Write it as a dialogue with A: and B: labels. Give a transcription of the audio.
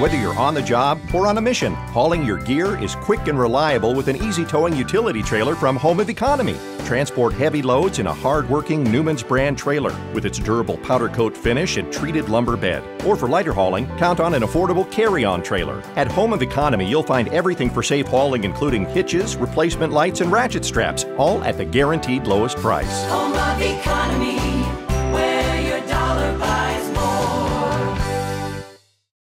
A: Whether you're on the job or on a mission, hauling your gear is quick and reliable with an easy towing utility trailer from Home of Economy. Transport heavy loads in a hard-working Newman's brand trailer with its durable powder coat finish and treated lumber bed. Or for lighter hauling, count on an affordable carry-on trailer. At Home of Economy, you'll find everything for safe hauling including hitches, replacement lights, and ratchet straps, all at the guaranteed lowest price.
B: Home of economy.